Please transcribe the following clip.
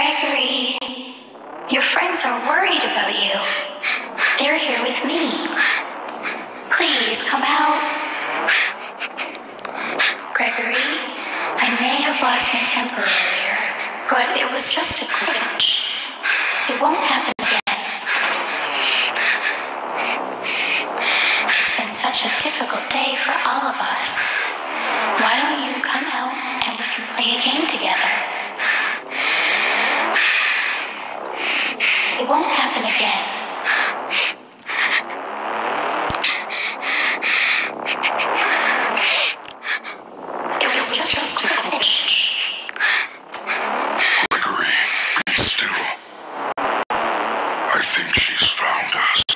Gregory, your friends are worried about you. They're here with me. Please come out. Gregory, I may have lost my temper earlier, but it was just a glitch. It won't happen again. It's been such a difficult day for all of won't happen again. It was. Gregory, be still. I think she's found us.